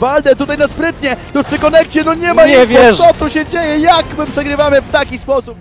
Waldę tutaj na sprytnie, tu przy konekcie, no nie ma Nie info, wierzę. co tu się dzieje, jak my przegrywamy w taki sposób.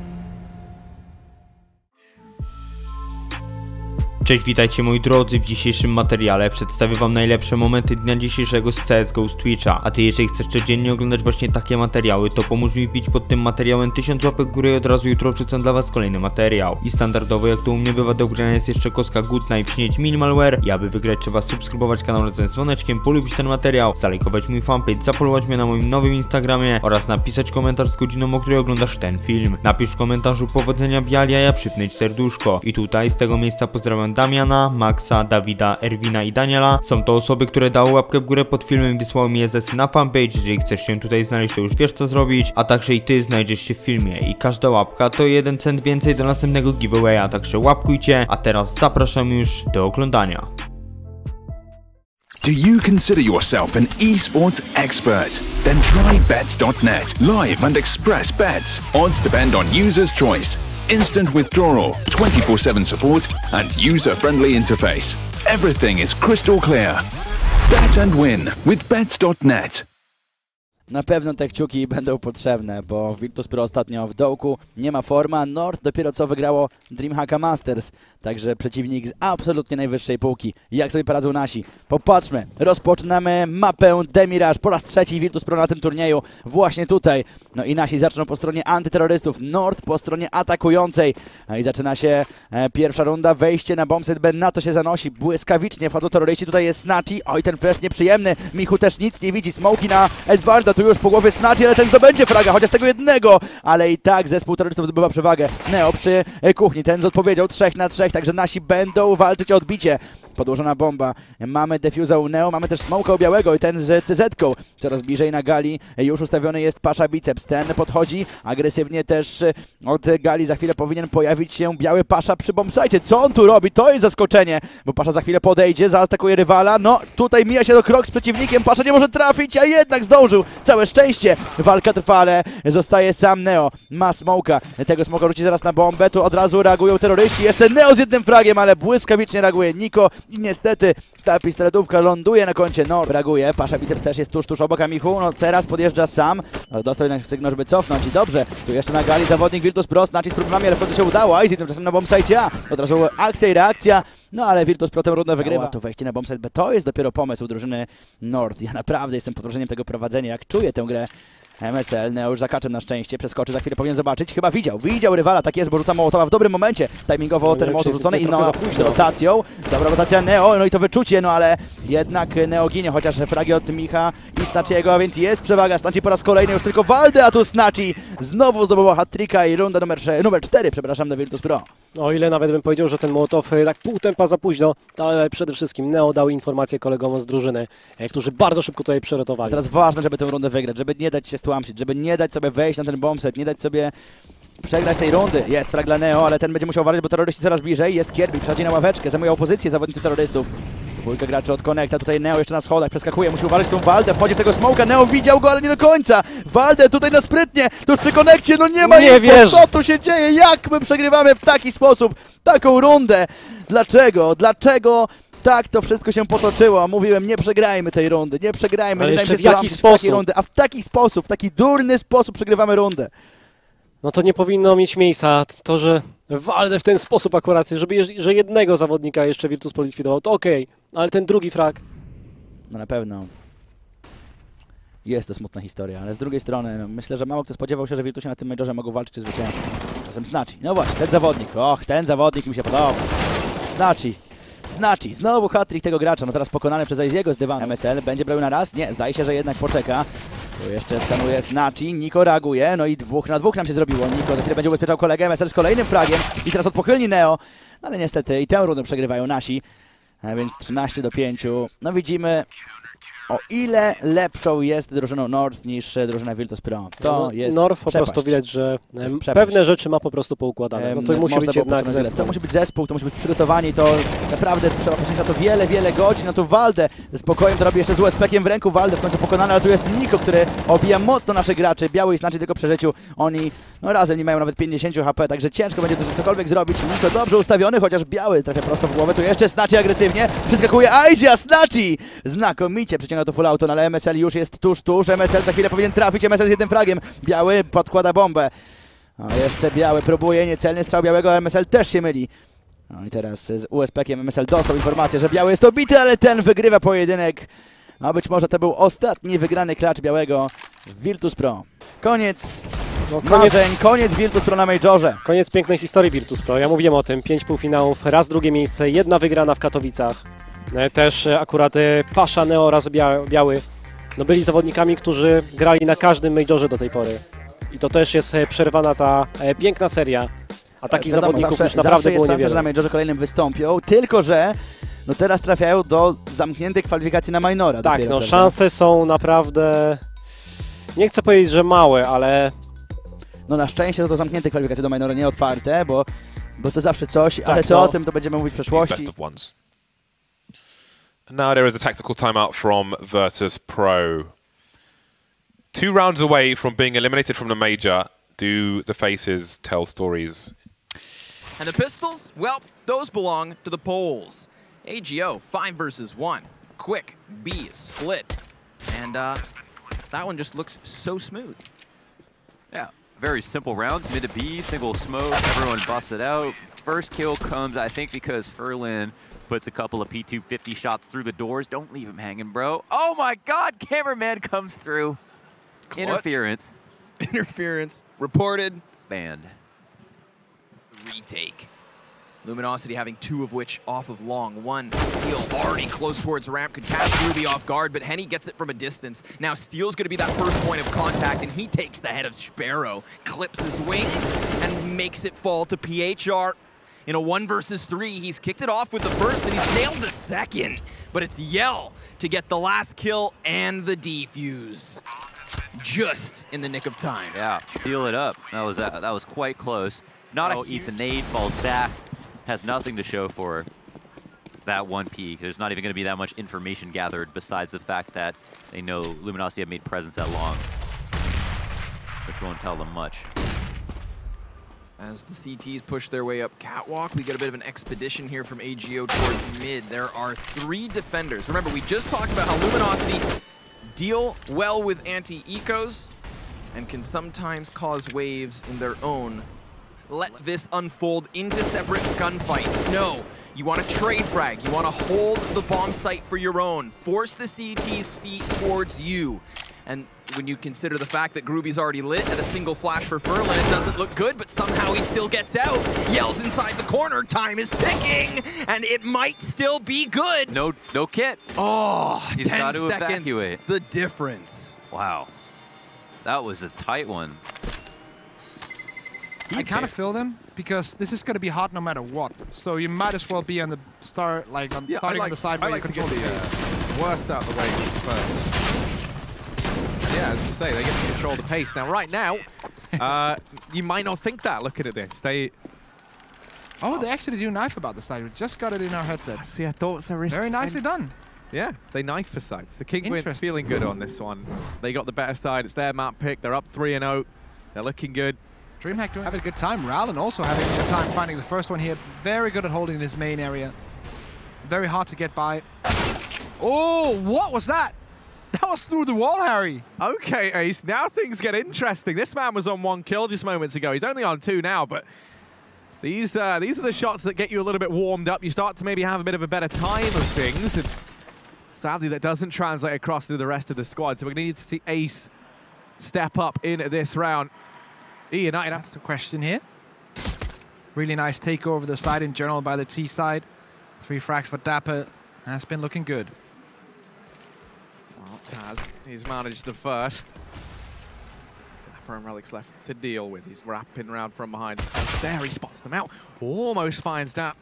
Cześć, witajcie moi drodzy, w dzisiejszym materiale przedstawię wam najlepsze momenty dnia dzisiejszego z CSGO z Twitcha. A ty jeżeli chcesz codziennie oglądać właśnie takie materiały, to pomóż mi wbić pod tym materiałem 1000 łapek w górę i od razu jutro wrzucam dla was kolejny materiał. I standardowo jak to u mnie bywa do grania jest jeszcze kostka Good Knife śnieć Minimalware i aby wygrać trzeba subskrybować kanał razem z dzwoneczkiem, polubić ten materiał, zalajkować mój fanpage, zafollowować mnie na moim nowym Instagramie oraz napisać komentarz z godziną, o której oglądasz ten film. Napisz w komentarzu powodzenia biali, a ja przypnąć serduszko. I tutaj z tego miejsca pozdrawiam Damiana, Maxa, Dawida, Erwina i Daniela. Są to osoby, które dały łapkę w górę pod filmem i wysłały mi SSy na fanpage. Jeżeli chcesz się tutaj znaleźć, to już wiesz co zrobić, a także i ty znajdziesz się w filmie. I każda łapka to jeden cent więcej do następnego giveawaya, także łapkujcie, a teraz zapraszam już do oglądania. Do you consider yourself an esports expert? Then try bets.net. Live and express bets. Odds depend on user's choice. Instant withdrawal, 24 7 support, and user friendly interface. Everything is crystal clear. Bet and win with bets.net. Na pewno te kciuki będą potrzebne, bo Virtus Pro ostatnio w dołku nie ma forma. Nord dopiero co wygrało Dreamhacka Masters, także przeciwnik z absolutnie najwyższej półki. Jak sobie poradzą nasi? Popatrzmy, rozpoczynamy mapę Demirage. Po raz trzeci Virtus Pro na tym turnieju, właśnie tutaj. No i nasi zaczną po stronie antyterrorystów, Nord po stronie atakującej. No i zaczyna się e, pierwsza runda, wejście na bombset B, na to się zanosi, błyskawicznie wchodzą terroryści, tutaj jest Snatchy, oj ten flash nieprzyjemny, Michu też nic nie widzi, smoki na Edwarda, tu już po głowie Snatchy, ale ten zdobędzie fraga, chociaż tego jednego, ale i tak zespół terrorystów zdobywa przewagę. Neo przy e, kuchni, ten odpowiedział 3 na 3, także nasi będą walczyć o odbicie. Podłożona bomba, mamy defuza u Neo, mamy też smoka białego i ten z CZ-ką. Coraz bliżej na gali, już ustawiony jest Pasza Biceps, ten podchodzi agresywnie też e, od gali, za chwilę powinien pojawić się biały Pasza przy bombsite. Co on tu robi? To jest zaskoczenie, bo Pasza za chwilę podejdzie, zaatakuje rywala, no tutaj mija się do krok z przeciwnikiem, Pasza nie może trafić, a jednak zdążył, całe szczęście, walka trwa, ale zostaje sam Neo, ma smoka, tego smoka rzuci zaraz na bombę, tu od razu reagują terroryści, jeszcze Neo z jednym fragiem, ale błyskawicznie reaguje Niko i niestety ta pistoletówka ląduje na koncie, no reaguje, Pasza Biceps też jest tuż, tuż obok Michu, no teraz podjeżdża sam, no, dostał jednak sygnał, żeby cofnąć. I dobrze, tu jeszcze na gali zawodnik Virtus Pro, nacisk z problemami, ale w końcu się udało, Izzy tymczasem na bombsite A, od razu akcja i reakcja, no ale Virtus Pro tę rundę wygrywa. To wejście na bombsite B to jest dopiero pomysł drużyny Nord. Ja naprawdę jestem pod wrażeniem tego prowadzenia, jak czuję tę grę. MSL, Neo już zakaczem na szczęście, przeskoczy, za chwilę powinien zobaczyć, chyba widział, widział rywala, tak jest, bo rzuca Mołotowa w dobrym momencie, timingowo ten Mołotow rzucony i no, późno. rotacją, dobra rotacja Neo, no i to wyczucie, no ale jednak Neo ginie, chociaż fragi od Micha i Snachiego, a więc jest przewaga, Snachi po raz kolejny już tylko Waldę, a tu Snachi znowu zdobyła hat-tricka i runda numer, sze- numer 4, przepraszam, na Virtus Pro. O ile nawet bym powiedział, że ten Mołotow e, tak pół tempa za późno, to ale przede wszystkim Neo dał informację kolegom z drużyny, e, którzy bardzo szybko tutaj przerotowali. Teraz ważne, żeby tę rundę wygrać, żeby nie dać się stłamsić, żeby nie dać sobie wejść na ten bombset, nie dać sobie przegrać tej rundy. Jest frag dla Neo, ale ten będzie musiał walczyć, bo terroryści coraz bliżej. Jest Kirby, przechodzi na ławeczkę, zajmuje opozycję zawodnicy terrorystów. Dwójka graczy od Connecta, tutaj Neo jeszcze na schodach, przeskakuje, musi uważać tą Waldę, wchodzi w tego smoka, Neo widział go, ale nie do końca. Waldę tutaj na sprytnie, tu przy konekcie, no nie ma Nie wierzę. co tu się dzieje, jak my przegrywamy w taki sposób, taką rundę. Dlaczego? Dlaczego tak to wszystko się potoczyło? Mówiłem, nie przegrajmy tej rundy, nie przegrajmy, Ale nie dajmy w jaki sposób? rundy, a w taki sposób, w taki durny sposób przegrywamy rundę. No to nie powinno mieć miejsca. To, że waldę w ten sposób akurat, żeby że jednego zawodnika jeszcze Virtus polikwidował, to okej, ale ten drugi frag, No na pewno. Jest to smutna historia, ale z drugiej strony no, myślę, że mało kto spodziewał się, że Virtusie na tym majorze mogą walczyć o zwycięstwo. Czasem Snatchy. No właśnie, ten zawodnik. Och, ten zawodnik mi się podoba. Snatchy. Snatchy. Znowu hat tego gracza. No teraz pokonany przez Aiziego z dywanu. MSL będzie brał na raz? Nie, zdaje się, że jednak poczeka. Tu jeszcze skanuje Snatchy. Niko reaguje. No i dwóch na dwóch nam się zrobiło. Niko za chwilę będzie ubezpieczał kolegę. MSL z kolejnym fragiem. I teraz odpochylni Neo. No ale niestety i tę rundę przegrywają nasi. A więc 13 do 5. No widzimy o ile lepszą jest drużyną North niż e, drużyna Virtus Pro. To no, jest North po prostu widać, że przepaść. pewne rzeczy ma po prostu poukładane. No to musi być jednak zespół. To musi być zespół, to musi być przygotowani, to naprawdę trzeba poświęcić na to wiele, wiele godzin. No tu Waldę ze spokojem to robi jeszcze z USP-kiem w ręku, Waldę w końcu pokonany, ale tu jest Niko, który obija mocno naszych graczy. Biały i znaczy tylko przeżyciu. Oni no razem nie mają nawet 50 HP, także ciężko będzie tu cokolwiek zrobić. Niko dobrze ustawiony, chociaż biały trafia prosto w głowę. Tu jeszcze Snachi agresywnie, przeskakuje Aizia, Snachi! Znakomicie przeciągnięty ściąga to full auto, no ale MSL już jest tuż, tuż. MSL za chwilę powinien trafić, MSL z jednym fragiem. Biały podkłada bombę. A jeszcze Biały próbuje, niecelny strzał Białego, MSL też się myli. No i teraz z USP-kiem MSL dostał informację, że Biały jest obity, ale ten wygrywa pojedynek. A być może to był ostatni wygrany klacz Białego w Virtus Pro. Koniec No, koniec, koniec Virtus Pro na Majorze. koniec pięknej historii Virtus Pro. Ja mówiłem o tym. Pięć półfinałów, raz drugie miejsce, jedna wygrana w Katowicach. E, Też e, akurat e, Pasza, Neo oraz Bia- Biały no byli zawodnikami, którzy grali na każdym Majorze do tej pory. I to też jest przerwana ta piękna seria. A takich Wiadomo, zawodników zawsze, już naprawdę zawsze jest było szansa, że niewiele. na Majorze kolejnym wystąpią, tylko że no teraz trafiają do zamkniętych kwalifikacji na minora. Tak, dopiero, no prawda? szanse są naprawdę... Nie chcę powiedzieć, że małe, ale No na szczęście to, to zamknięte kwalifikacje do minora, nie otwarte, bo, bo to zawsze coś, ale to no. o tym to będziemy mówić w Best now there is a tactical timeout from Virtus Pro. Two rounds away from being eliminated from the major. Do the faces tell stories? And the pistols? Well, those belong to the Poles. AGO, 5 versus 1. Quick, B is split. And uh, that one just looks so smooth. Yeah, very simple rounds. Mid to B, single smoke, everyone busted out. First kill comes, I think, because Furlan puts a couple of P250 shots through the doors. Don't leave him hanging, bro. Oh my god, cameraman comes through. Clutch. Interference. Interference reported. Banned. Retake. Luminosity having two of which off of long. One, Steel already close towards ramp, could catch Ruby off guard, but Henny gets it from a distance. Now Steel's gonna be that first point of contact, and he takes the head of Sparrow, clips his wings, and makes it fall to PHR. In a one versus three, he's kicked it off with the first, and he's nailed the second. But it's Yell to get the last kill and the defuse. Just in the nick of time. Yeah, seal it up. That was uh, that was quite close. Not Oh, eats a nade, falls back, has nothing to show for that one peak. There's not even going to be that much information gathered besides the fact that they know Luminosity have made presence that long, which won't tell them much. As the CTs push their way up catwalk, we get a bit of an expedition here from AGO towards mid. There are three defenders. Remember, we just talked about how Luminosity deal well with anti-ecos and can sometimes cause waves in their own. Let this unfold into separate gunfight. No, you want to trade frag. You want to hold the bomb site for your own. Force the CT's feet towards you. And when you consider the fact that Groovy's already lit at a single flash for Furlan, it doesn't look good, but somehow he still gets out. Yells inside the corner, time is ticking, and it might still be good. No, no kit. Oh, He's 10 got to seconds. evacuate. The difference. Wow, that was a tight one. I kind of feel them because this is going to be hard no matter what. So you might as well be on the start, like on, Yeah, starting like, on the side I where like you to get control the the uh, worst out of the way first. Yeah, as you say, they get to control the pace. Now, right now, uh, you might not think that looking at this. They Oh, they actually do knife about the side. We just got it in our headset. see, I thought a. Very nicely done. Yeah, they knife for sides. The King win feeling good on this one. They got the better side. It's their map pick. They're up 3 and 0. They're looking good. DreamHack doing having a good time. Rowland also having a good time finding the first one here. Very good at holding this main area. Very hard to get by. Oh, what was that? That was through the wall, Harry. Okay, Ace. Now things get interesting. This man was on one kill just moments ago. He's only on two now, but these uh, these are the shots that get you a little bit warmed up. You start to maybe have a bit of a better time of things. And sadly, that doesn't translate across to the rest of the squad. So we're going to need to see Ace step up in this round. E United. That's the question here. Really nice takeover of the side in general by the T side. Three frags for Dapper. That's been looking good. Taz, he's managed the first. Dapper and Relic's left to deal with. He's wrapping around from behind. There, he spots them out. Almost finds Dap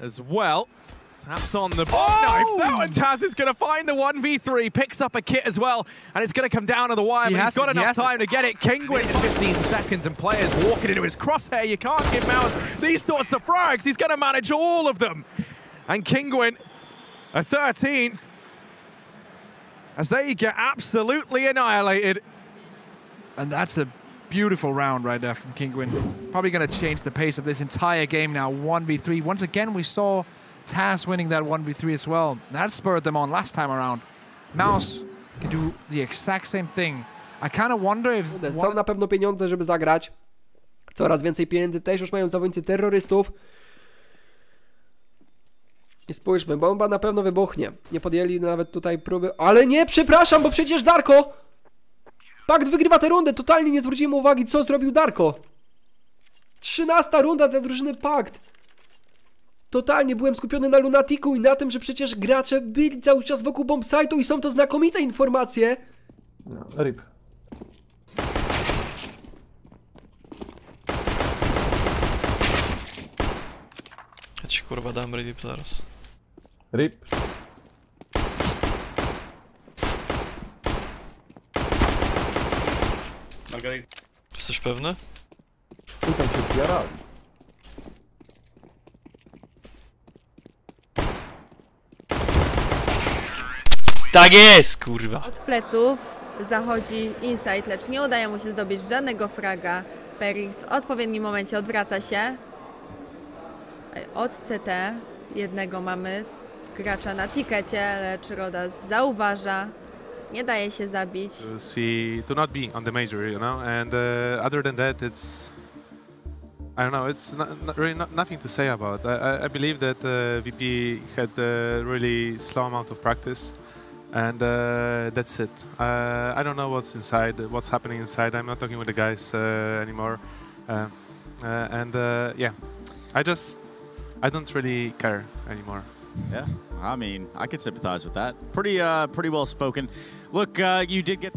as well. Taps on the bomb Oh! knife. That one, Taz is going to find the 1v3, picks up a kit as well, and it's going to come down to the wire, He but he's got it, he enough time to get it. Kingwin, 15 seconds, and players walking into his crosshair. You can't give Mouse these sorts of frags. He's going to manage all of them. And Kingwin, a 13th, as they get absolutely annihilated. And that's a beautiful round right there from Kingwin. Probably going to change the pace of this entire game now. 1v3. Once again, we saw Taz winning that 1v3 as well. That spurred them on last time around. Mouse can do the exact same thing. I kind of wonder if Kurde, one Są na pewno pieniądze, żeby zagrać. Coraz więcej pieniędzy też już mają zawodnicy terrorystów. I spójrzmy, bomba na pewno wybuchnie. Nie podjęli nawet tutaj próby. Ale nie, przepraszam, bo przecież Darko! Pakt wygrywa tę rundę. Totalnie nie zwróciłem uwagi, co zrobił Darko. 13 runda dla drużyny Pakt. Totalnie byłem skupiony na Lunatiku i na tym, że przecież gracze byli cały czas wokół bombsite'u i są to znakomite informacje. Rip. Ja ci kurwa dam rip zaraz. Rip. Jesteś pewny? Tam się zjarali. Tak jest, kurwa. Od pleców zachodzi inside, lecz nie udaje mu się zdobyć żadnego fraga. Perix w odpowiednim momencie odwraca się. Od CT jednego mamy gracza na tikecie, lecz Rodas zauważa. Nie daje się zabić. to see to not be on the major, you know. And uh, other than that, it's I don't know. It's not, not really not, nothing to say about. I, I, believe that uh, VP had a really slow amount of practice, and uh, that's it. Uh, I don't know what's inside, what's happening inside. I'm not talking with the guys uh, anymore, uh, uh, and uh, yeah, I just I don't really care anymore. Yeah, I mean, I could sympathize with that. Pretty, uh, pretty well spoken. Look, uh, you did get.